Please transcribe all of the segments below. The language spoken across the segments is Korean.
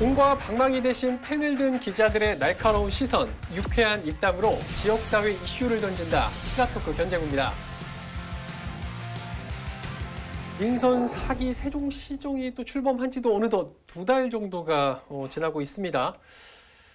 공과 방망이 대신 펜을 든 기자들의 날카로운 시선, 유쾌한 입담으로 지역사회 이슈를 던진다. 시사토크 견제구입니다. 민선 사기 세종시정이 또 출범한 지도 어느덧 두 달 정도가 어, 지나고 있습니다.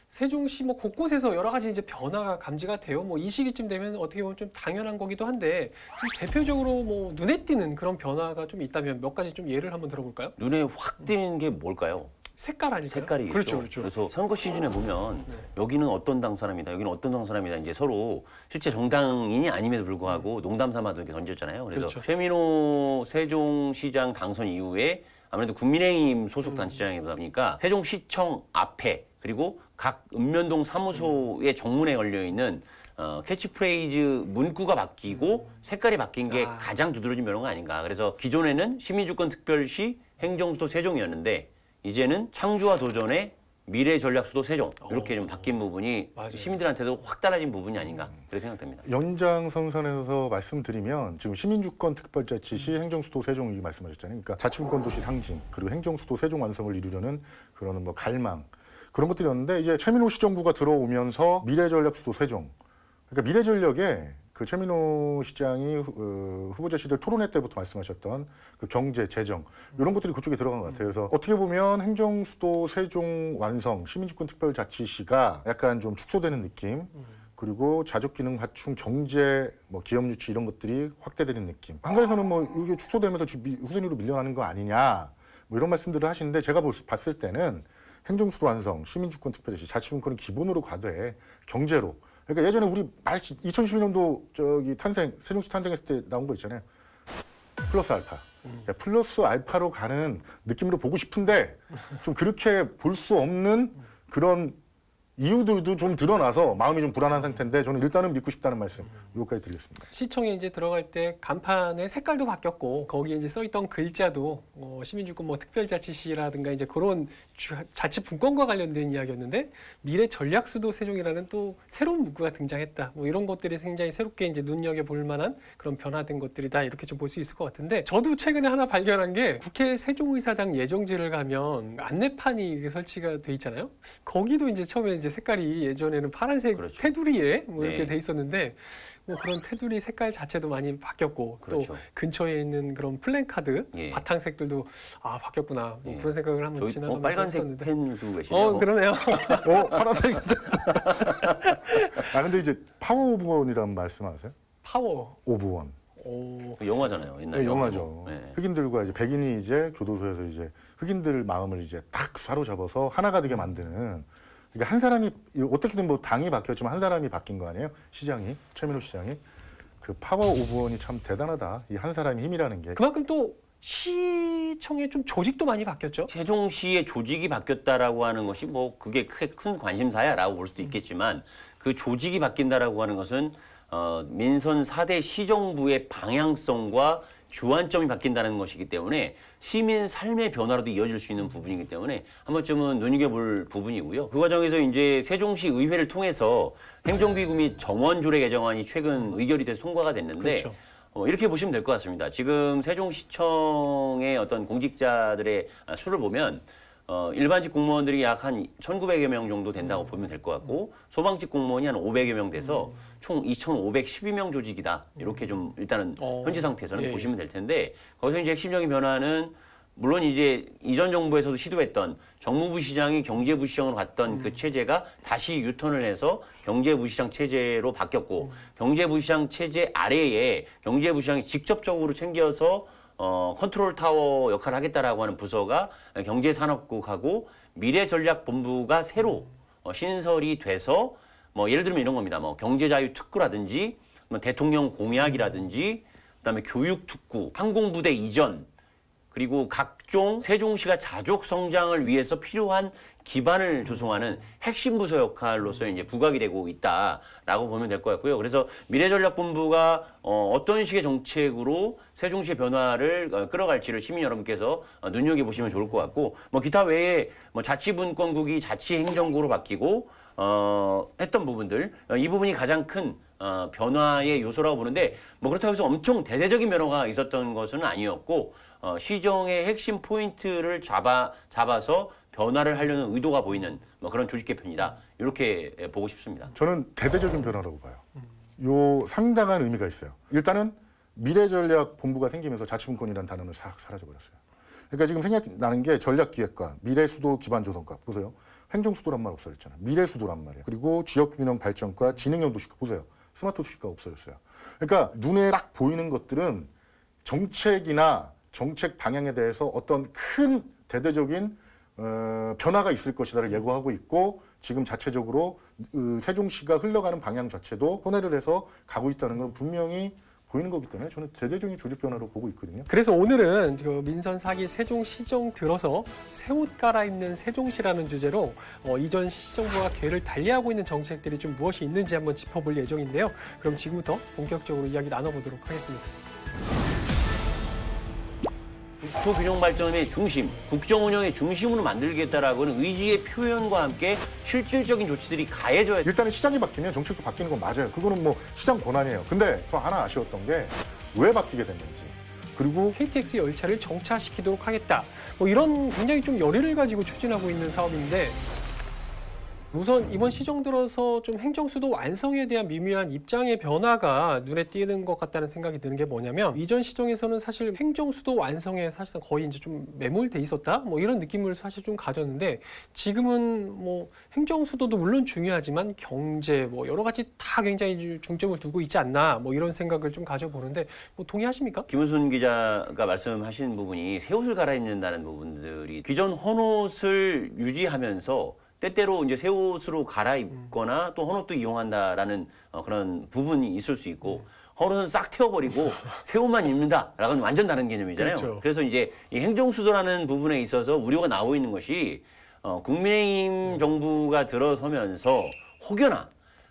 세종시 뭐 곳곳에서 여러 가지 이제 변화가 감지가 돼요. 뭐 이 시기쯤 되면 어떻게 보면 좀 당연한 거기도 한데 좀 대표적으로 뭐 눈에 띄는 그런 변화가 좀 있다면 몇 가지 좀 예를 한번 들어볼까요? 눈에 확 띄는 게 뭘까요? 색깔 아닐까요? 색깔이겠죠. 그렇죠, 그렇죠. 그래서 선거 시즌에 보면 여기는 어떤 당 사람이다, 여기는 어떤 당 사람이다 이제 서로 실제 정당인이 아님에도 불구하고 농담 삼아도 이렇게 던졌잖아요. 그래서 그렇죠. 최민호 세종시장 당선 이후에 아무래도 국민의힘 소속 단체장이다 보니까 세종시청 앞에 그리고 각 읍면동 사무소의 정문에 걸려 있는 어, 캐치프레이즈 문구가 바뀌고 색깔이 바뀐 게 아. 가장 두드러진 변화가 아닌가. 그래서 기존에는 시민주권 특별시 행정수도 세종이었는데 이제는 창조와 도전의 미래 전략 수도 세종 이렇게 좀 바뀐 부분이 맞아요. 시민들한테도 확 달라진 부분이 아닌가 그렇게 생각됩니다. 연장 선상에서 말씀드리면 지금 시민주권 특별자치시 행정수도 세종 이 말씀하셨잖아요. 그러니까 자치분권 도시 상징 그리고 행정수도 세종 완성을 이루려는 그런 뭐 갈망 그런 것들이었는데 이제 최민호 시 정부가 들어오면서 미래 전략 수도 세종 그러니까 미래 전략에 그 최민호 시장이 후- 어, 후보자 시절 토론회 때부터 말씀하셨던 그 경제, 재정 이런 것들이 그쪽에 들어간 것 같아요. 그래서 어떻게 보면 행정수도 세종 완성 시민주권 특별자치시가 약간 좀 축소되는 느낌. 그리고 자족 기능 갖춘 경제, 뭐 기업 유치 이런 것들이 확대되는 느낌. 한간에서는 뭐 이게 축소되면서 후순위로 밀려나는 거 아니냐, 뭐 이런 말씀들을 하시는데 제가 볼 수- 봤을 때는 행정수도 완성, 시민주권 특별시, 자치분권은 기본으로 가되 경제로. 그러니까 예전에 우리 말 2012년도 저기 탄생 세종시 탄생했을 때 나온 거 있잖아요. 플러스 알파. 야, 플러스 알파로 가는 느낌으로 보고 싶은데 좀 그렇게 볼 수 없는 그런 이유들도 좀 드러나서 마음이 좀 불안한 상태인데 저는 일단은 믿고 싶다는 말씀 여기까지 드리겠습니다. 시청에 이제 들어갈 때 간판의 색깔도 바뀌었고 거기에 이제 써있던 글자도 어, 시민주권 뭐 특별자치시라든가 이제 그런 주- 자치 분권과 관련된 이야기였는데 미래 전략 수도 세종이라는 또 새로운 문구가 등장했다. 뭐 이런 것들이 굉장히 새롭게 이제 눈여겨 볼 만한 그런 변화된 것들이다 이렇게 좀 볼 수 있을 것 같은데 저도 최근에 하나 발견한 게 국회 세종의사당 예정지를 가면 안내판이 설치가 돼 있잖아요. 거기도 이제 처음에 이제 색깔이 예전에는 파란색 그렇죠. 테두리에 뭐 이렇게 네. 돼 있었는데 뭐 그런 테두리 색깔 자체도 많이 바뀌었고 그렇죠. 또 근처에 있는 그런 플랜카드 예. 바탕색들도 아 바뀌었구나 뭐 예. 그런 생각을 한번 저희 지나가면서 어, 빨간색 했었는데 펜 쓰고 계시네요. 어 그러네요 어 파란색. 아 근데 이제 Power of One이라는 말씀하세요? Power of One. 오 그 영화잖아요. 옛날 네, 영화. 영화죠. 네. 흑인들과 이제 백인이 이제 교도소에서 이제 흑인들 마음을 이제 딱 사로잡아서 하나가 되게 만드는. 그러니까 한 사람이 어떻게든 뭐 당이 바뀌었지만 한 사람이 바뀐 거 아니에요? 시장이 최민호 시장이 그 파워 오브 원이 참 대단하다. 이 한 사람의 힘이라는 게. 그만큼 또 시청의 좀 조직도 많이 바뀌었죠 세종시의 조직이 바뀌었다라고 하는 것이 뭐 그게 크게 큰 관심사야라고 볼 수도 있겠지만 그 조직이 바뀐다라고 하는 것은 어, 민선 4대 시정부의 방향성과 주안점이 바뀐다는 것이기 때문에 시민 삶의 변화로도 이어질 수 있는 부분이기 때문에 한 번쯤은 눈여겨볼 부분이고요. 그 과정에서 이제 세종시 의회를 통해서 행정기구 및 정원조례 개정안이 최근 의결이 돼서 통과가 됐는데 그렇죠. 어, 이렇게 보시면 될 것 같습니다. 지금 세종시청의 어떤 공직자들의 아, 수를 보면 어, 일반직 공무원들이 약 한 1,900여 명 정도 된다고 보면 될 것 같고 소방직 공무원이 한 500여 명 돼서 총 2,512명 조직이다. 이렇게 좀 일단은 어, 현재 상태에서는 예, 예. 보시면 될 텐데 거기서 이제 핵심적인 변화는 물론 이제 이전 정부에서도 시도했던 정무부 시장이 경제부 시장으로 갔던 그 체제가 다시 유턴을 해서 경제부 시장 체제로 바뀌었고 경제부 시장 체제 아래에 경제부 시장이 직접적으로 챙겨서 어, 컨트롤 타워 역할을 하겠다라고 하는 부서가 경제산업국하고 미래전략본부가 새로 어, 신설이 돼서 뭐 예를 들면 이런 겁니다. 뭐 경제자유 특구라든지 뭐 대통령 공약이라든지 그다음에 교육 특구, 항공부대 이전 그리고 각종 세종시가 자족 성장을 위해서 필요한 기반을 조성하는 핵심 부서 역할로서 이제 부각이 되고 있다라고 보면 될 것 같고요. 그래서 미래전략본부가 어, 어떤 식의 정책으로 세종시의 변화를 어, 끌어갈지를 시민 여러분께서 어, 눈여겨 보시면 좋을 것 같고 뭐 기타 외에 뭐 자치분권국이 자치행정구로 바뀌고 어, 했던 부분들 어, 이 부분이 가장 큰 어, 변화의 요소라고 보는데 뭐 그렇다고 해서 엄청 대대적인 변화가 있었던 것은 아니었고 어, 시정의 핵심 포인트를 잡아 잡아서 변화를 하려는 의도가 보이는 뭐 그런 조직 개편이다. 이렇게 보고 싶습니다. 저는 대대적인 변화라고 봐요. 요 상당한 의미가 있어요. 일단은 미래전략본부가 생기면서 자치분권이라는 단어는 싹 사라져버렸어요. 그러니까 지금 생각나는 게 전략기획과 미래수도 기반조성과 보세요. 행정수도란 말 없어졌잖아요. 미래수도란 말이에요. 그리고 지역균형 발전과 지능형 도시가 보세요. 스마트 도시가 없어졌어요. 그러니까 눈에 딱 보이는 것들은 정책이나 정책 방향에 대해서 어떤 큰 대대적인 어, 변화가 있을 것이다를 예고하고 있고 지금 자체적으로 어, 세종시가 흘러가는 방향 자체도 손해를 해서 가고 있다는 건 분명히 보이는 거기 때문에 저는 대대적인 조직 변화로 보고 있거든요. 그래서 오늘은 그 민선 사기 세종시정 들어서 새 옷 갈아입는 세종시라는 주제로 어, 이전 시정부와 궤를 달리하고 있는 정책들이 좀 무엇이 있는지 한번 짚어볼 예정인데요. 그럼 지금부터 본격적으로 이야기 나눠보도록 하겠습니다. 국토 균형 발전의 중심, 국정 운영의 중심으로 만들겠다라고는 의지의 표현과 함께 실질적인 조치들이 가해져야 일단은 시장이 바뀌면 정책도 바뀌는 건 맞아요. 그거는 뭐 시장 권한이에요. 근데 저 하나 아쉬웠던 게 왜 바뀌게 됐는지. 그리고 KTX 열차를 정차시키도록 하겠다. 뭐 이런 굉장히 좀 열의를 가지고 추진하고 있는 사업인데 우선 이번 시정 들어서 좀 행정수도 완성에 대한 미묘한 입장의 변화가 눈에 띄는 것 같다는 생각이 드는 게 뭐냐면 이전 시정에서는 사실 행정수도 완성에 사실상 거의 이제 좀 매몰돼 있었다 뭐 이런 느낌을 사실 좀 가졌는데 지금은 뭐 행정수도도 물론 중요하지만 경제 뭐 여러 가지 다 굉장히 중점을 두고 있지 않나 뭐 이런 생각을 좀 가져보는데 뭐 동의하십니까? 김은순 기자가 말씀하신 부분이 새 옷을 갈아입는다는 부분들이 기존 헌옷을 유지하면서 때때로 이제 새 옷으로 갈아입거나 또 헌옷도 이용한다라는 어, 그런 부분이 있을 수 있고 헌옷은 싹 태워버리고 새 옷만 입는다라고는 완전 다른 개념이잖아요. 그렇죠. 그래서 이제 이 행정수도라는 부분에 있어서 우려가 나오고 있는 것이 어, 국민의힘 정부가 들어서면서 혹여나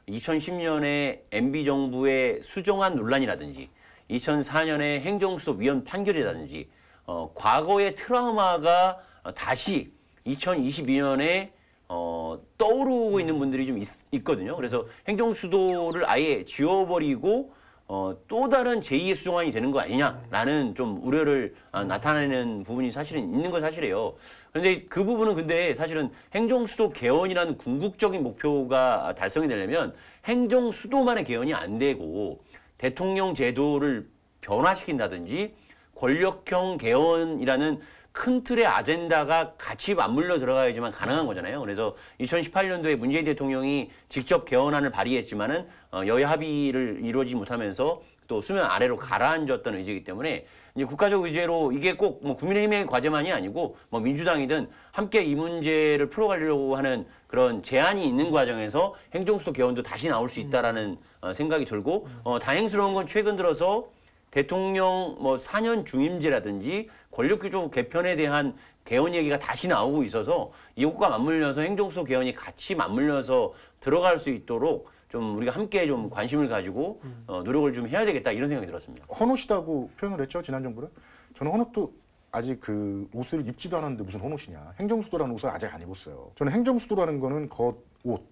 2010년에 MB 정부의 수정안 논란이라든지 2004년에 행정수도 위헌 판결이라든지 어, 과거의 트라우마가 어, 다시 2022년에 어, 떠오르고 있는 분들이 좀 있, 거든요. 그래서 행정 수도를 아예 지워버리고 어, 또 다른 제2의 수정안이 되는 거 아니냐라는 좀 우려를 아, 나타내는 부분이 사실은 있는 건 사실이에요. 그런데 그 부분은 근데 사실은 행정 수도 개헌이라는 궁극적인 목표가 달성이 되려면 행정 수도만의 개헌이 안 되고 대통령 제도를 변화시킨다든지 권력형 개헌이라는 큰 틀의 아젠다가 같이 맞물려 들어가야지만 가능한 거잖아요. 그래서 2018년도에 문재인 대통령이 직접 개헌안을 발의했지만은 어, 여야 합의를 이루어지지 못하면서 또 수면 아래로 가라앉았던 의제이기 때문에 이제 국가적 의제로 이게 꼭 뭐 국민의힘의 과제만이 아니고 뭐 민주당이든 함께 이 문제를 풀어가려고 하는 그런 제안이 있는 과정에서 행정수도 개헌도 다시 나올 수 있다라는 어, 생각이 들고 어, 다행스러운 건 최근 들어서 대통령 뭐 4년 중임제라든지 권력규조 개편에 대한 개헌 얘기가 다시 나오고 있어서 이것과 맞물려서 행정수도 개헌이 같이 맞물려서 들어갈 수 있도록 좀 우리가 함께 좀 관심을 가지고 어, 노력을 좀 해야 되겠다 이런 생각이 들었습니다. 헌옷이라고 표현을 했죠 지난 정부는. 저는 헌옷도 아직 그 옷을 입지도 않았는데 무슨 헌옷이냐. 행정수도라는 옷을 아직 안 입었어요. 저는 행정수도라는 거는 겉 옷,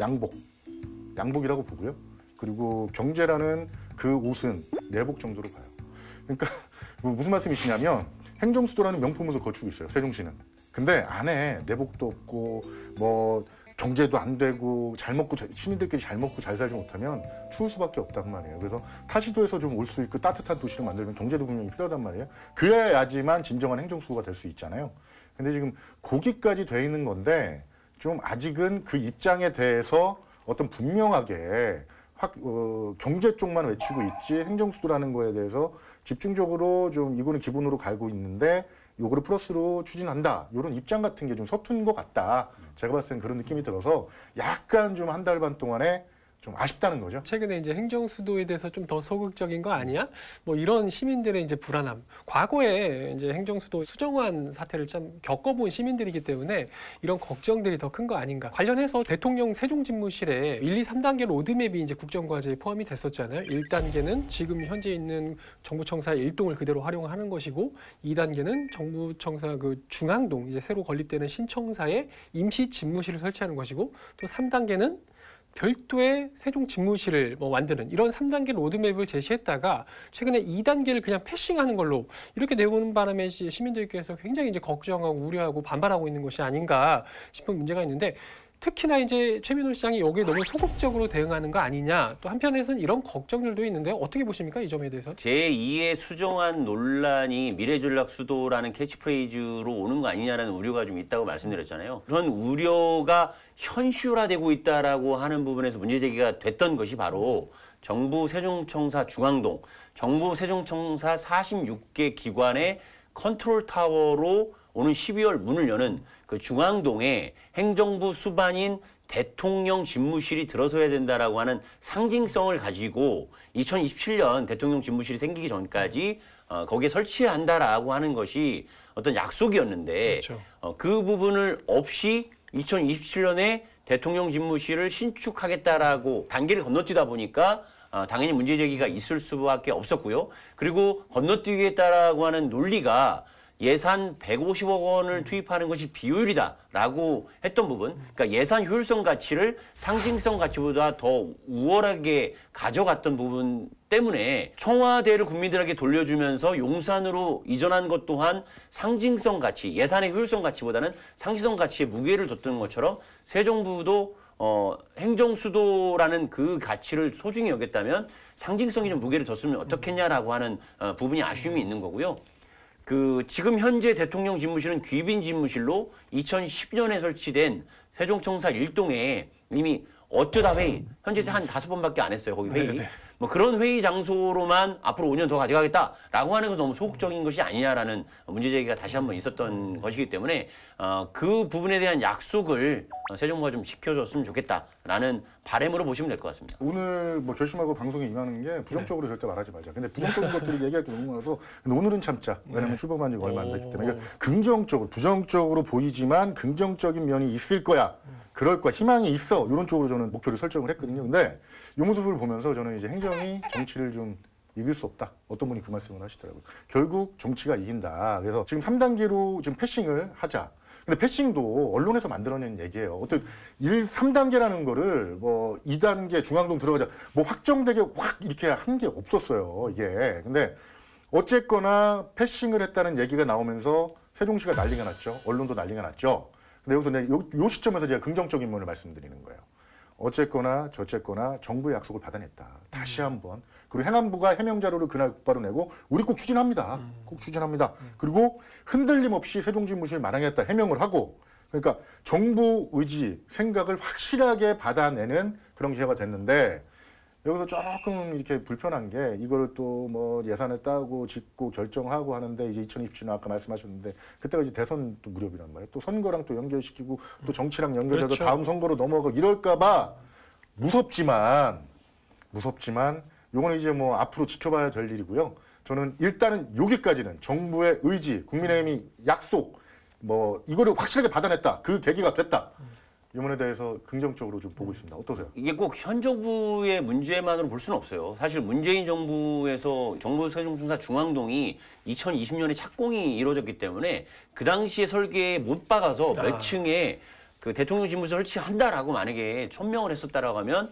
양복, 양복이라고 보고요. 그리고 경제라는 그 옷은 내복 정도로 봐요. 그러니까 뭐 무슨 말씀이시냐면 행정수도라는 명품옷을 거치고 있어요. 세종시는. 근데 안에 내복도 없고 뭐 경제도 안 되고 잘 먹고 잘- 시민들끼리 잘 먹고 잘 살지 못하면 추울 수밖에 없단 말이에요. 그래서 타시도에서 좀 올 수 있고 따뜻한 도시를 만들면 경제도 분명히 필요하단 말이에요. 그래야지만 진정한 행정수도가 될 수 있잖아요. 근데 지금 거기까지 돼 있는 건데 좀 아직은 그 입장에 대해서 어떤 분명하게 확, 어, 경제 쪽만 외치고 있지 행정수도라는 거에 대해서 집중적으로 좀 이거는 기본으로 갈고 있는데 요거를 플러스로 추진한다. 이런 입장 같은 게 좀 서툰 것 같다. 제가 봤을 땐 그런 느낌이 들어서 약간 좀 한 달 반 동안에 좀 아쉽다는 거죠. 최근에 이제 행정 수도에 대해서 좀 더 소극적인 거 아니야? 뭐 이런 시민들의 이제 불안함. 과거에 이제 행정 수도 수정안 사태를 참 겪어본 시민들이기 때문에 이런 걱정들이 더 큰 거 아닌가. 관련해서 대통령 세종집무실에 1, 2, 3단계 로드맵이 이제 국정과제에 포함이 됐었잖아요. 1단계는 지금 현재 있는 정부청사의 일동을 그대로 활용하는 것이고 2단계는 정부청사 그 중앙동 이제 새로 건립되는 신청사에 임시 집무실을 설치하는 것이고 또 3단계는 별도의 세종 집무실을 뭐 만드는 이런 3단계 로드맵을 제시했다가 최근에 2단계를 그냥 패싱하는 걸로 이렇게 내보는 바람에 시- 시민들께서 굉장히 이제 걱정하고 우려하고 반발하고 있는 것이 아닌가 싶은 문제가 있는데 특히나 이제 최민호 시장이 여기에 너무 소극적으로 대응하는 거 아니냐 또 한편에서는 이런 걱정들도 있는데 어떻게 보십니까 이 점에 대해서? 제2의 수정안 논란이 미래전략 수도라는 캐치프레이즈로 오는 거 아니냐라는 우려가 좀 있다고 말씀드렸잖아요. 그런 우려가 현실화되고 있다라고 하는 부분에서 문제 제기가 됐던 것이 바로 정부 세종청사 중앙동, 정부 세종청사 46개 기관의 컨트롤 타워로 오는 12월 문을 여는 그 중앙동에 행정부 수반인 대통령 집무실이 들어서야 된다라고 하는 상징성을 가지고 2027년 대통령 집무실이 생기기 전까지 어, 거기에 설치한다라고 하는 것이 어떤 약속이었는데 그렇죠. 어, 그 부분을 없이 2027년에 대통령 집무실을 신축하겠다라고 단계를 건너뛰다 보니까 어, 당연히 문제 제기가 있을 수밖에 없었고요. 그리고 건너뛰겠다라고 하는 논리가 예산 150억 원을 투입하는 것이 비효율이다라고 했던 부분, 그러니까 예산 효율성 가치를 상징성 가치보다 더 우월하게 가져갔던 부분 때문에 청와대를 국민들에게 돌려주면서 용산으로 이전한 것 또한 상징성 가치, 예산의 효율성 가치보다는 상징성 가치에 무게를 뒀던 것처럼 새 정부도 어, 행정수도라는 그 가치를 소중히 여겼다면 상징성이 좀 무게를 뒀으면 어떻겠냐라고 하는 어, 부분이 아쉬움이 있는 거고요. 그 지금 현재 대통령 집무실은 귀빈 집무실로 2010년에 설치된 세종청사 일동에 이미 어쩌다 회의 현재 한 다섯 번밖에 안 했어요 거기 회의 뭐 그런 회의 장소로만 앞으로 5년 더 가져가겠다라고 하는 것은 너무 소극적인 것이 아니냐라는 문제 제기가 다시 한번 있었던 것이기 때문에 어, 그 부분에 대한 약속을 어, 새 정부가 좀 지켜줬으면 좋겠다라는 바램으로 보시면 될 것 같습니다. 오늘 뭐 결심하고 방송에 임하는 게 부정적으로 절대 말하지 말자. 근데 부정적인 것들을 얘기할 게 너무 많아서 근데 오늘은 참자. 왜냐면 출범한 지가 얼마 안 됐기 때문에 그러니까 긍정적으로 부정적으로 보이지만 긍정적인 면이 있을 거야. 그럴 거야. 희망이 있어. 이런 쪽으로 저는 목표를 설정을 했거든요. 근데 이 모습을 보면서 저는 이제 행정이 정치를 좀 이길 수 없다. 어떤 분이 그 말씀을 하시더라고요. 결국 정치가 이긴다. 그래서 지금 3단계로 지금 패싱을 하자. 근데 패싱도 언론에서 만들어낸 얘기예요. 어떤 일 3단계라는 거를 뭐 2단계 중앙동 들어가자 뭐 확정되게 확 이렇게 한 게 없었어요. 이게. 근데 어쨌거나 패싱을 했다는 얘기가 나오면서 세종시가 난리가 났죠. 언론도 난리가 났죠. 근데 여기서 내가 요, 요 시점에서 제가 긍정적인 면을 말씀드리는 거예요. 어쨌거나 저쨌거나 정부의 약속을 받아냈다. 다시 한번. 그리고 행안부가 해명 자료를 그날 곧바로 내고 우리 꼭 추진합니다. 꼭 추진합니다. 그리고 흔들림 없이 세종집무실 마련했다 해명을 하고 그러니까 정부 의지, 생각을 확실하게 받아내는 그런 기회가 됐는데 여기서 조금 이렇게 불편한 게 이거를 또 뭐 예산을 따고 짓고 결정하고 하는데 이제 2027년 아까 말씀하셨는데 그때가 이제 대선 또 무렵이란 말이에요. 또 선거랑 또 연결시키고 또 정치랑 연결해서 그렇죠. 다음 선거로 넘어가 이럴까봐 무섭지만 무섭지만 요거는 이제 뭐 앞으로 지켜봐야 될 일이고요. 저는 일단은 여기까지는 정부의 의지, 국민의힘이 약속, 뭐 이거를 확실하게 받아냈다. 그 계기가 됐다. 이 부분에 대해서 긍정적으로 좀 보고 있습니다. 어떠세요? 이게 꼭 현 정부의 문제만으로 볼 수는 없어요. 사실 문재인 정부에서 정부 세종청사 중앙동이 2020년에 착공이 이루어졌기 때문에 그 당시에 설계에 못 박아서 몇 아. 층에 그 대통령 집무실 설치한다라고 만약에 천명을 했었다라고 하면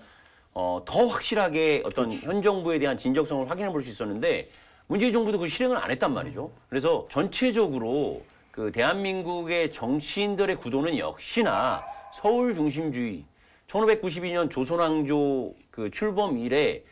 어, 더 확실하게 어떤 현 정부에 대한 진정성을 확인해 볼 수 있었는데 문재인 정부도 그 실행을 안 했단 말이죠. 그래서 전체적으로 그 대한민국의 정치인들의 구도는 역시나 서울 중심주의 1592년 조선왕조 그 출범 이래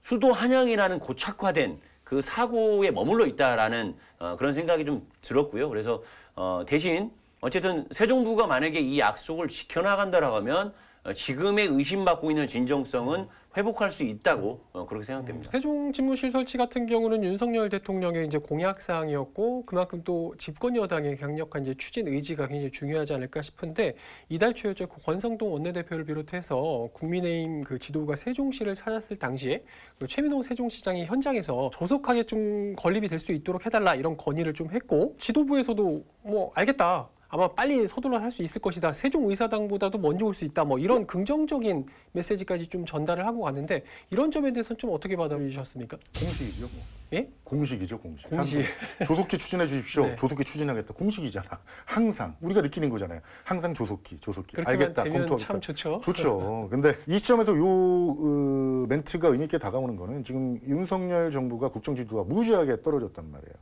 수도 한양이라는 고착화된 그 사고에 머물러 있다라는 어, 그런 생각이 좀 들었고요. 그래서 어, 대신 어쨌든 새 정부가 만약에 이 약속을 지켜나간다라고 하면 어, 지금의 의심받고 있는 진정성은 회복할 수 있다고 어, 그렇게 생각됩니다. 세종 집무실 설치 같은 경우는 윤석열 대통령의 이제 공약 사항이었고 그만큼 또 집권 여당의 강력한 이제 추진 의지가 굉장히 중요하지 않을까 싶은데 이달 초였죠. 그 권성동 원내대표를 비롯해서 국민의힘 그 지도부가 세종시를 찾았을 당시에 그 최민호 세종시장이 현장에서 조속하게 좀 건립이 될 수 있도록 해달라 이런 건의를 좀 했고 지도부에서도 뭐 알겠다. 아마 빨리 서둘러 할 수 있을 것이다. 세종 의사당보다도 먼저 올 수 있다. 뭐 이런 긍정적인 메시지까지 좀 전달을 하고 갔는데 이런 점에 대해서는 좀 어떻게 받아들이셨습니까? 공식이죠. 뭐. 예? 공식이죠, 공식. 공식. 조속히 추진해 주십시오. 네. 조속히 추진하겠다. 공식이잖아. 항상 우리가 느끼는 거잖아요. 항상 조속히, 조속히. 알겠다. 검토하겠다. 참 좋죠. 좋죠. 근데 이 시점에서 요 어, 멘트가 의미 있게 다가오는 거는 지금 윤석열 정부가 국정 지도가 무지하게 떨어졌단 말이에요.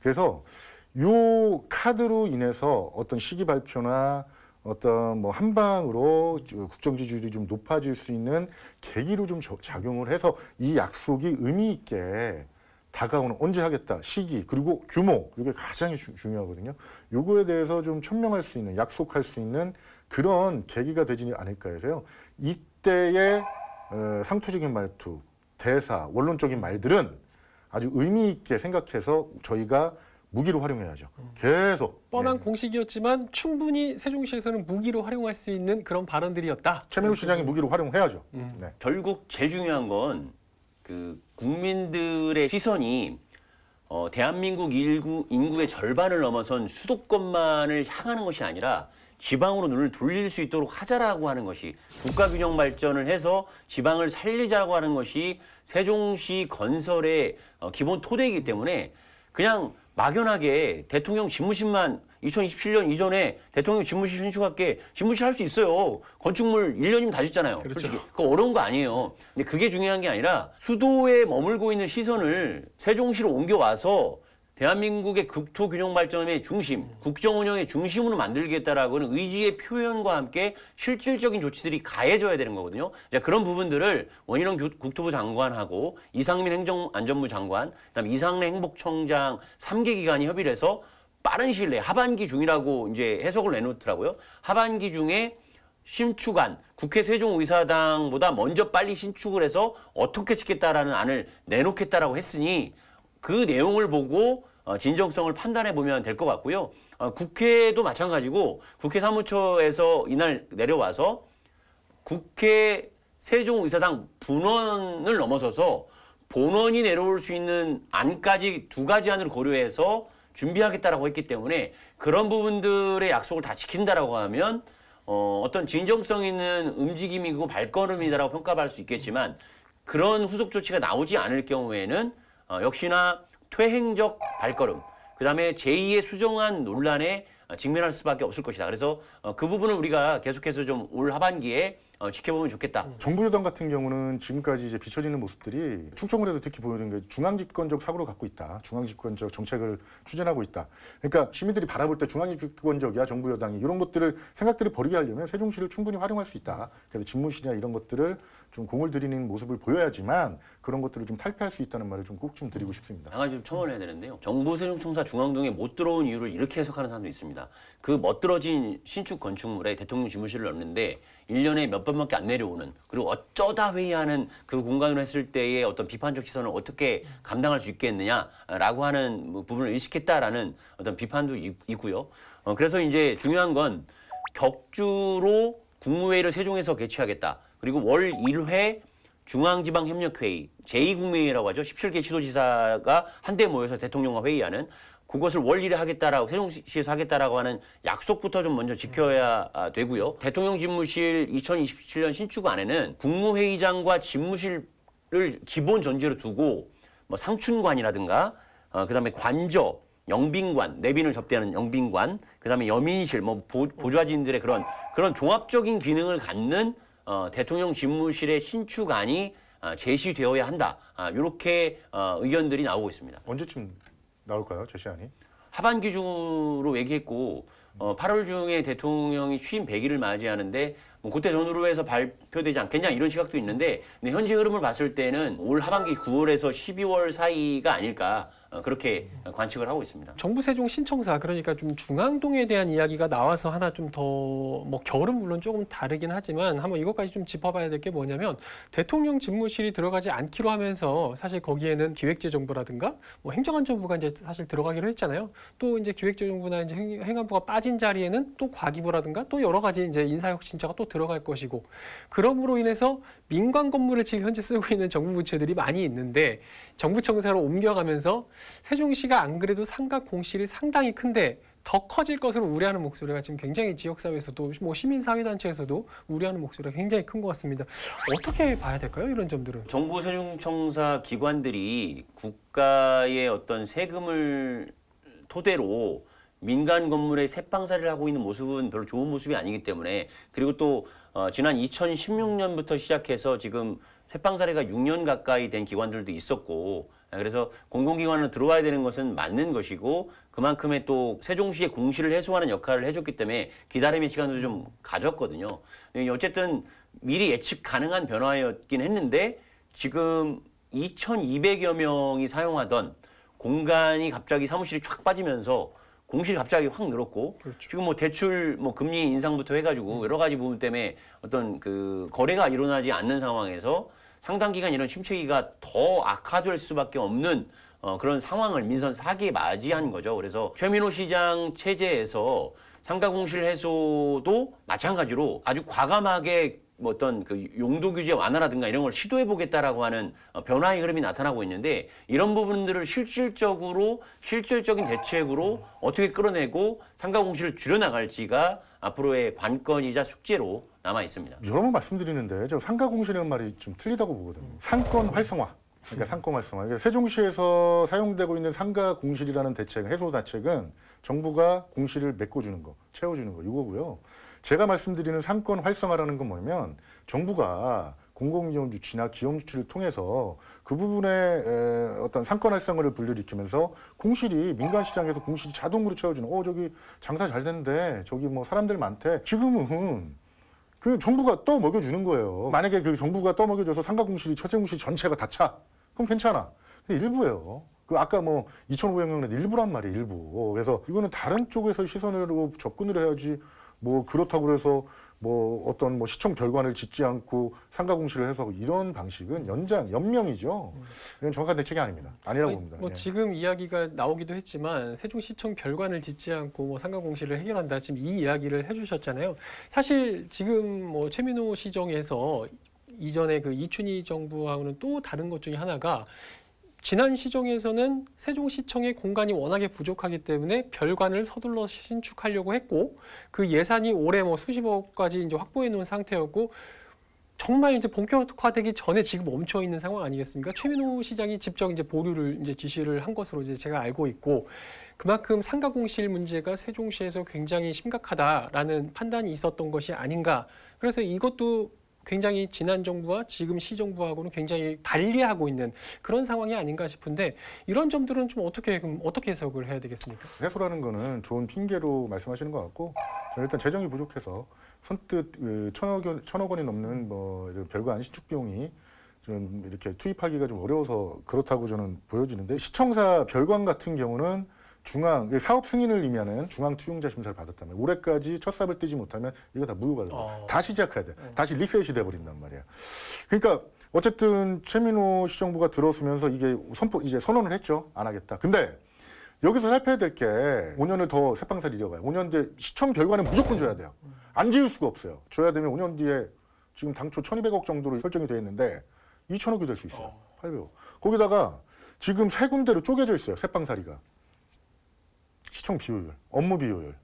그래서 요 카드로 인해서 어떤 시기 발표나 어떤 뭐 한방으로 국정 지지율이 좀 높아질 수 있는 계기로 좀 저- 작용을 해서 이 약속이 의미 있게 다가오는 언제 하겠다 시기 그리고 규모 이게 가장 주- 중요하거든요. 요거에 대해서 좀 천명할 수 있는 약속할 수 있는 그런 계기가 되지 않을까 해서요. 이때의 어, 상투적인 말투, 대사, 원론적인 말들은 아주 의미 있게 생각해서 저희가 무기로 활용해야죠. 계속 뻔한 네. 공식이었지만 충분히 세종시에서는 무기로 활용할 수 있는 그런 발언들이었다. 최민우 시장이 무기로 활용해야죠. 네. 결국 제일 중요한 건 그 국민들의 시선이 어, 대한민국 인구, 인구의 절반을 넘어선 수도권만을 향하는 것이 아니라 지방으로 눈을 돌릴 수 있도록 하자라고 하는 것이 국가 균형 발전을 해서 지방을 살리자고 하는 것이 세종시 건설의 어, 기본 토대이기 때문에 그냥 막연하게 대통령 집무실만 2027년 이전에 대통령 집무실 신축할게 집무실 할 수 있어요. 건축물 1년이면 다 짓잖아요. 그렇죠. 솔직히. 그거 어려운 거 아니에요. 근데 그게 중요한 게 아니라 수도에 머물고 있는 시선을 세종시로 옮겨와서 대한민국의 국토 균형 발전의 중심, 국정 운영의 중심으로 만들겠다라고 하는 의지의 표현과 함께 실질적인 조치들이 가해져야 되는 거거든요. 자, 그런 부분들을 원희룡 교- 국토부 장관하고 이상민 행정안전부 장관, 그다음 이상래 행복청장 3개 기관이 협의를 해서 빠른 시일 내에 하반기 중이라고 이제 해석을 내놓더라고요. 하반기 중에 신축안 국회 세종의사당보다 먼저 빨리 신축을 해서 어떻게 짓겠다라는 안을 내놓겠다라고 했으니 그 내용을 보고 어, 진정성을 판단해 보면 될 것 같고요. 어, 국회도 마찬가지고 국회 사무처에서 이날 내려와서 국회 세종의사당 분원을 넘어서서 본원이 내려올 수 있는 안까지 두 가지 안을 고려해서 준비하겠다라고 했기 때문에 그런 부분들의 약속을 다 지킨다라고 하면 어, 어떤 진정성 있는 움직임이고 발걸음이다라고 평가받을 수 있겠지만 그런 후속 조치가 나오지 않을 경우에는 어, 역시나 퇴행적 발걸음, 그 다음에 제2의 수정안 논란에 어, 직면할 수밖에 없을 것이다. 그래서 어, 그 부분을 우리가 계속해서 좀 올 하반기에 어, 지켜보면 좋겠다. 정부 여당 같은 경우는 지금까지 이제 비춰지는 모습들이 충청을해도 특히 보이는 게 중앙집권적 사고를 갖고 있다. 중앙집권적 정책을 추진하고 있다. 그러니까 시민들이 바라볼 때 중앙집권적이야 정부 여당이 이런 것들을 생각들을 버리게 하려면 세종시를 충분히 활용할 수 있다. 그래서 집무실이나 이런 것들을 좀 공을 들이는 모습을 보여야지만 그런 것들을 좀 탈피할 수 있다는 말을 좀 꼭 좀 드리고 싶습니다. 한 가지 좀 첨언해야 되는데요. 정부 세종청사 중앙동에 못 들어온 이유를 이렇게 해석하는 사람도 있습니다. 그 멋들어진 신축 건축물에 대통령 집무실을 넣는데 1년에 몇 번밖에 안 내려오는 그리고 어쩌다 회의하는 그 공간으로 했을 때의 어떤 비판적 시선을 어떻게 감당할 수 있겠느냐라고 하는 뭐 부분을 의식했다라는 어떤 비판도 있, 있고요. 어, 그래서 이제 중요한 건 격주로 국무회의를 세종에서 개최하겠다. 그리고 월 1회 중앙지방협력회의 제2국무회의라고 하죠. 17개 시도지사가 한데 모여서 대통령과 회의하는 그것을 월 1회 하겠다라고 세종시에서 하겠다라고 하는 약속부터 좀 먼저 지켜야 아, 되고요. 대통령 집무실 2027년 신축 안에는 국무회의장과 집무실을 기본 전제로 두고 뭐 상춘관이라든가 어, 그다음에 관저 영빈관, 내빈을 접대하는 영빈관, 그다음에 여민실, 뭐 보, 보좌진들의 그런 그런 종합적인 기능을 갖는 어, 대통령 집무실의 신축안이 아, 제시되어야 한다. 아, 이렇게 어, 의견들이 나오고 있습니다. 언제쯤 나올까요, 제시안이? 하반기 중으로 얘기했고 어, 8월 중에 대통령이 취임 100일을 맞이하는데 뭐 그때 전후로 해서 발표되지 않겠냐 이런 시각도 있는데 근데 현재 흐름을 봤을 때는 올 하반기 9월에서 12월 사이가 아닐까 어, 그렇게 관측을 하고 있습니다. 정부 세종 신청사 그러니까 좀 중앙동에 대한 이야기가 나와서 하나 좀 더 뭐 결은 물론 조금 다르긴 하지만 한번 이것까지 좀 짚어봐야 될 게 뭐냐면 대통령 집무실이 들어가지 않기로 하면서 사실 거기에는 기획재정부라든가 뭐 행정안전부가 이제 사실 들어가기로 했잖아요. 또 이제 기획재정부나 이제 행, 행안부가 빠진 자리에는 또 과기부라든가 또 여러 가지 이제 인사혁신처가 또 들어갈 것이고 그럼으로 인해서 민관 건물을 지금 현재 쓰고 있는 정부 부처들이 많이 있는데 정부 청사로 옮겨가면서 세종시가 안 그래도 상가 공실이 상당히 큰데 더 커질 것으로 우려하는 목소리가 지금 굉장히 지역사회에서도 뭐 시민사회단체에서도 우려하는 목소리가 굉장히 큰 것 같습니다. 어떻게 봐야 될까요? 이런 점들은. 정부 세종청사 기관들이 국가의 어떤 세금을 토대로 민간 건물에 새빵살이를 하고 있는 모습은 별로 좋은 모습이 아니기 때문에 그리고 또 어, 지난 2016년부터 시작해서 지금 새빵살이가 6년 가까이 된 기관들도 있었고 그래서 공공기관으로 들어와야 되는 것은 맞는 것이고 그만큼의 또 세종시의 공시를 해소하는 역할을 해줬기 때문에 기다림의 시간도 좀 가졌거든요. 어쨌든 미리 예측 가능한 변화였긴 했는데 지금 2,200여 명이 사용하던 공간이 갑자기 사무실이 쫙 빠지면서 공실이 갑자기 확 늘었고 지금 뭐 대출 뭐 금리 인상부터 해가지고 여러 가지 부분 때문에 어떤 그 거래가 일어나지 않는 상황에서 상당 기간 이런 침체기가 더 악화될 수밖에 없는 어, 그런 상황을 민선 4기에 맞이한 거죠. 그래서 최민호 시장 체제에서 상가 공실 해소도 마찬가지로 아주 과감하게 뭐 어떤 그 용도 규제 완화라든가 이런 걸 시도해 보겠다라고 하는 어, 변화의 흐름이 나타나고 있는데 이런 부분들을 실질적으로 실질적인 대책으로 어떻게 끌어내고 상가 공실을 줄여 나갈지가 앞으로의 관건이자 숙제로 남아 있습니다. 여러 번 말씀드리는데 저 상가 공실이라는 말이 좀 틀리다고 보거든요. 상권 활성화. 그러니까 상권 활성화. 그러니까 세종시에서 사용되고 있는 상가 공실이라는 대책, 해소 대책은 정부가 공실을 메꿔주는 거, 채워주는 거 이거고요. 제가 말씀드리는 상권 활성화라는 건 뭐냐면 정부가 공공기업 유치나 기업 유치를 통해서 그 부분에 에, 어떤 상권 활성화를 불러일으키면서 공실이 민간 시장에서 공실이 자동으로 채워주는 어 저기 장사 잘 됐는데 저기 뭐 사람들 많대 지금은 그 정부가 떠 먹여주는 거예요. 만약에 그 정부가 떠 먹여줘서 상가 공실이 처세 공실 전체가 다 차. 그럼 괜찮아. 일부예요. 그 아까 뭐 2,500명은 일부란 말이에요, 일부. 그래서 이거는 다른 쪽에서 시선으로 접근을 해야지 뭐 그렇다고 그래서 뭐 어떤 뭐 시청 결과를 짓지 않고 상가 공시를 해서 이런 방식은 연장 연명이죠. 이건 정확한 대책이 아닙니다. 아니라고 아니, 봅니다. 뭐 예. 지금 이야기가 나오기도 했지만 세종시청 별관을 짓지 않고 뭐 상가 공시를 해결한다 지금 이 이야기를 해주셨잖아요. 사실 지금 뭐 최민호 시정에서 이전에 그 이춘희 정부하고는 또 다른 것 중에 하나가 지난 시정에서는 세종시청의 공간이 워낙에 부족하기 때문에 별관을 서둘러 신축하려고 했고 그 예산이 올해 뭐 수십억까지 이제 확보해 놓은 상태였고 정말 이제 본격화되기 전에 지금 멈춰 있는 상황 아니겠습니까? 최민호 시장이 직접 이제 보류를 이제 지시를 한 것으로 이제 제가 알고 있고 그만큼 상가 공실 문제가 세종시에서 굉장히 심각하다라는 판단이 있었던 것이 아닌가. 그래서 이것도 굉장히 지난 정부와 지금 시 정부하고는 굉장히 달리하고 있는 그런 상황이 아닌가 싶은데 이런 점들은 좀 어떻게 그럼 어떻게 해석을 해야 되겠습니까? 해소라는 거는 좋은 핑계로 말씀하시는 것 같고 저는 일단 재정이 부족해서 선뜻 그 천억 원 천억 원이 넘는 뭐 별거 안 신축 비용이 좀 이렇게 투입하기가 좀 어려워서 그렇다고 저는 보여지는데 시청사 별관 같은 경우는 중앙 사업 승인을 의미하는 중앙 투용자 심사를 받았다면 올해까지 첫 삽을 떼지 못하면 이거 다 무효가 됩니다. 어. 다시 시작해야 돼. 다시 리셋이 돼 버린단 말이야. 그러니까 어쨌든 최민호 시정부가 들어서면서 이게 선포 이제 선언을 했죠. 안 하겠다. 근데 여기서 살펴야 될 게 5년을 더 새빵살 이려가요. 5년 뒤에 시청 별관은 무조건 줘야 돼요. 안 지을 수가 없어요. 줘야 되면 5년 뒤에 지금 당초 1,200억 정도로 설정이 되어 있는데 2천억이 될 수 있어요. 800억. 거기다가 지금 세 군데로 쪼개져 있어요. 새빵살이가. 시청 비효율, 업무 비효율.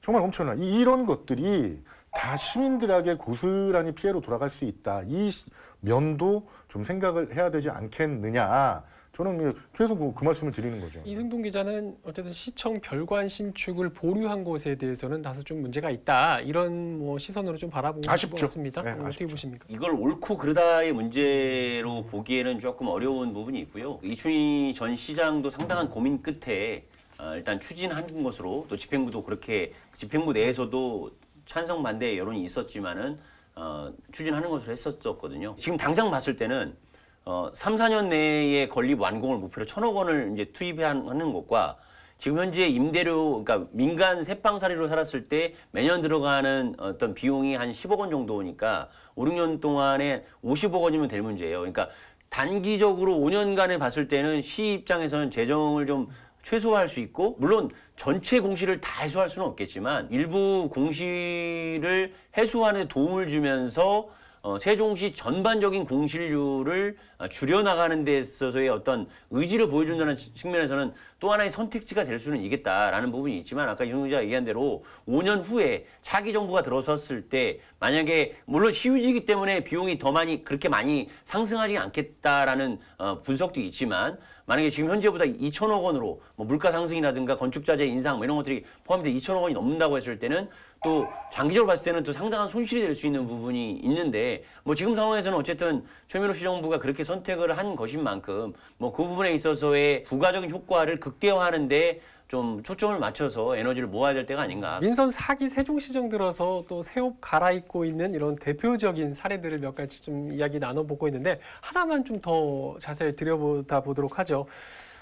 정말 엄청나. 이- 이런 것들이 다 시민들에게 고스란히 피해로 돌아갈 수 있다. 이 시- 면도 좀 생각을 해야 되지 않겠느냐. 저는 계속 뭐 그 말씀을 드리는 거죠. 이승동 기자는 어쨌든 시청 별관 신축을 보류한 것에 대해서는 다소 좀 문제가 있다 이런 뭐 시선으로 좀 바라보고 아쉽죠. 싶습니다. 네, 어떻게 아쉽죠. 보십니까? 이걸 옳고 그르다의 문제로 보기에는 조금 어려운 부분이 있고요. 이춘희 전 시장도 상당한 고민 끝에 어, 일단 추진한 것으로 또 집행부도 그렇게 집행부 내에서도 찬성 반대 여론이 있었지만은 어, 추진하는 것으로 했었거든요. 지금 당장 봤을 때는 어, 3, 4년 내에 건립 완공을 목표로 천억 원을 이제 투입하는 것과 지금 현재 임대료, 그러니까 민간 새빵살이로 살았을 때 매년 들어가는 어떤 비용이 한 10억 원 정도니까 5, 6년 동안에 50억 원이면 될 문제예요. 그러니까 단기적으로 5년간에 봤을 때는 시 입장에서는 재정을 좀 최소화할 수 있고 물론 전체 공시를 다 해소할 수는 없겠지만 일부 공시를 해소하는 데 도움을 주면서 어, 세종시 전반적인 공실률을 어, 줄여나가는 데 있어서의 어떤 의지를 보여준다는 측면에서는 또 하나의 선택지가 될 수는 있겠다라는 부분이 있지만 아까 이승훈 기자 얘기한 대로 5년 후에 차기 정부가 들어섰을 때 만약에 물론 시유지이기 때문에 비용이 더 많이 그렇게 많이 상승하지 않겠다라는 어, 분석도 있지만 만약에 지금 현재보다 2천억 원으로 뭐 물가 상승이라든가 건축 자재 인상 뭐 이런 것들이 포함돼 2천억 원이 넘는다고 했을 때는 또 장기적으로 봤을 때는 또 상당한 손실이 될 수 있는 부분이 있는데 뭐 지금 상황에서는 어쨌든 최민호 시 정부가 그렇게 선택을 한 것인 만큼 뭐 그 부분에 있어서의 부가적인 효과를 극대화하는데 좀 초점을 맞춰서 에너지를 모아야 될 때가 아닌가. 민선 사기 세종시정 들어서 또 새옷 갈아입고 있는 이런 대표적인 사례들을 몇 가지 좀 이야기 나눠보고 있는데 하나만 좀 더 자세히 들여보다 보도록 하죠.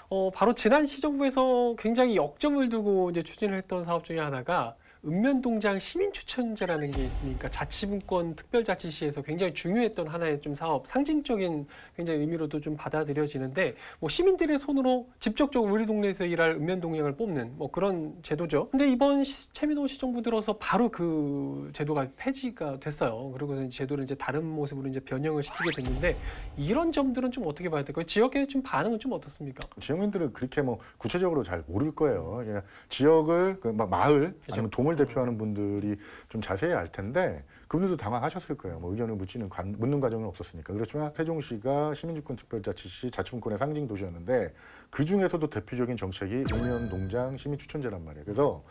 어, 바로 지난 시정부에서 굉장히 역점을 두고 이제 추진을 했던 사업 중에 하나가 읍면동장 시민추천제라는 게 있습니까? 자치분권 특별자치시에서 굉장히 중요했던 하나의 좀 사업, 상징적인 굉장히 의미로도 좀 받아들여지는데 뭐 시민들의 손으로 직접적으로 우리 동네에서 일할 읍면동장을 뽑는 뭐 그런 제도죠. 근데 이번 시, 최민호 시정부 들어서 바로 그 제도가 폐지가 됐어요. 그리고 이 제도를 이제 다른 모습으로 이제 변형을 시키게 됐는데 이런 점들은 좀 어떻게 봐야 될까요? 지역의 좀 반응은 좀 어떻습니까? 지역민들은 그렇게 뭐 구체적으로 잘 모를 거예요. 지역을 그막 마을 아니면 동을 대표하는 분들이 좀 자세히 알 텐데 그분들도 당황하셨을 거예요. 뭐 의견을 묻지는 관- 묻는 과정은 없었으니까. 그렇지만 세종시가 시민주권 특별자치시 자치분권의 상징 도시였는데 그 중에서도 대표적인 정책이 읍면동장 시민 추천제란 말이에요. 그래서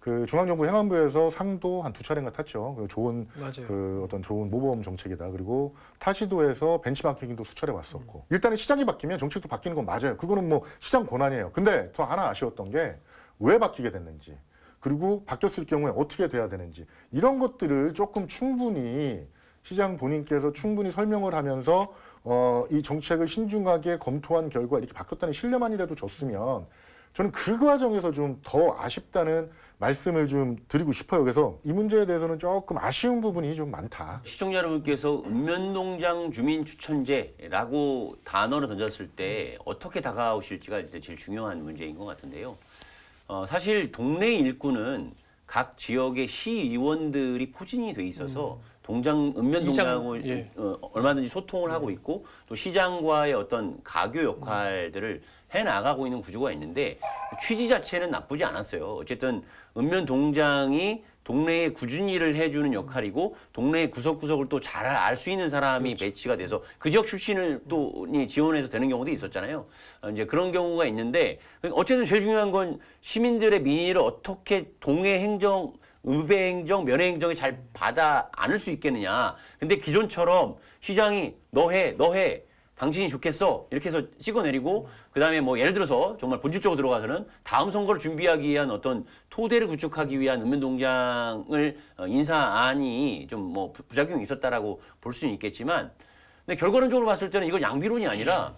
그 중앙정부 행안부에서 상도 한 두 차례인가 탔죠. 그 좋은 맞아요. 그 어떤 좋은 모범 정책이다. 그리고 타시도에서 벤치마킹도 수차례 왔었고 일단은 시장이 바뀌면 정책도 바뀌는 건 맞아요. 그거는 뭐 시장 권한이에요. 근데 또 하나 아쉬웠던 게 왜 바뀌게 됐는지 그리고 바뀌었을 경우에 어떻게 돼야 되는지 이런 것들을 조금 충분히 시장 본인께서 충분히 설명을 하면서 어, 이 정책을 신중하게 검토한 결과 이렇게 바뀌었다는 신뢰만이라도 줬으면 저는 그 과정에서 좀 더 아쉽다는 말씀을 좀 드리고 싶어요. 그래서 이 문제에 대해서는 조금 아쉬운 부분이 좀 많다. 시청자 여러분께서 읍면농장 주민 추천제라고 단어를 던졌을 때 어떻게 다가오실지가 제일 중요한 문제인 것 같은데요. 어, 사실 동네 일구는 각 지역의 시의원들이 포진이 돼 있어서 동장 읍면동장하고 예. 어, 얼마든지 소통을 하고 있고 또 시장과의 어떤 가교 역할들을 해 나가고 있는 구조가 있는데 취지 자체는 나쁘지 않았어요. 어쨌든 읍면 동장이 동네에 꾸준히 일을 해주는 역할이고 동네의 구석구석을 또 잘 알 수 있는 사람이 배치가 돼서 그 지역 출신을 또이 지원해서 되는 경우도 있었잖아요. 어, 이제 그런 경우가 있는데 어쨌든 제일 중요한 건 시민들의 민의를 어떻게 동해 행정 읍의 행정, 면의 행정이 잘 받아 안을 수 있겠느냐. 근데 기존처럼 시장이 너 해, 너 해. 당신이 좋겠어. 이렇게 해서 찍어내리고, 그 다음에 뭐 예를 들어서 정말 본질적으로 들어가서는 다음 선거를 준비하기 위한 어떤 토대를 구축하기 위한 읍면동장을 어, 인사안이 좀 뭐 부작용이 있었다라고 볼 수는 있겠지만, 근데 결과론적으로 봤을 때는 이건 양비론이 아니라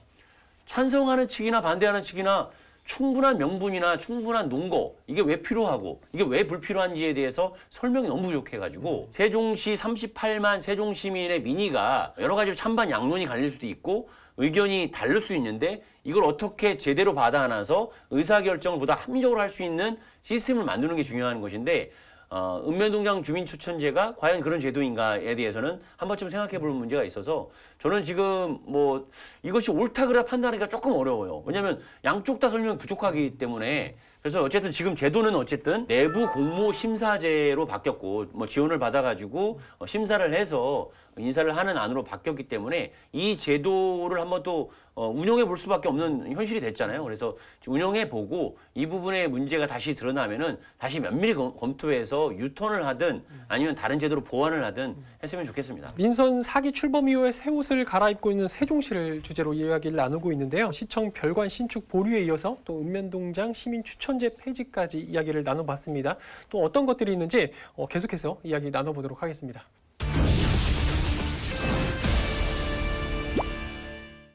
찬성하는 측이나 반대하는 측이나 충분한 명분이나 충분한 논거 이게 왜 필요하고 이게 왜 불필요한지에 대해서 설명이 너무 부족해가지고 세종시 38만 세종 시민의 민의가 여러 가지로 찬반 양론이 갈릴 수도 있고 의견이 다를 수 있는데 이걸 어떻게 제대로 받아 안아서 의사결정을 보다 합리적으로 할 수 있는 시스템을 만드는 게 중요한 것인데 어, 읍면동장 주민추천제가 과연 그런 제도인가에 대해서는 한 번쯤 생각해 볼 문제가 있어서 저는 지금 뭐 이것이 옳다 그라 판단하기가 조금 어려워요. 왜냐하면 양쪽 다 설명이 부족하기 때문에 그래서 어쨌든 지금 제도는 어쨌든 내부 공모 심사제로 바뀌었고 뭐 지원을 받아가지고 어, 심사를 해서 인사를 하는 안으로 바뀌었기 때문에 이 제도를 한번 또 어, 운영해 볼 수밖에 없는 현실이 됐잖아요. 그래서 운영해 보고 이 부분에 문제가 다시 드러나면은 다시 면밀히 검, 검토해서 유턴을 하든 아니면 다른 제도로 보완을 하든 했으면 좋겠습니다. 민선 사기 출범 이후에 새 옷을 갈아입고 있는 세종시를 주제로 이야기를 나누고 있는데요. 시청 별관 신축 보류에 이어서 또 읍면동장 시민 추천제 폐지까지 이야기를 나눠봤습니다. 또 어떤 것들이 있는지 어, 계속해서 이야기 나눠보도록 하겠습니다.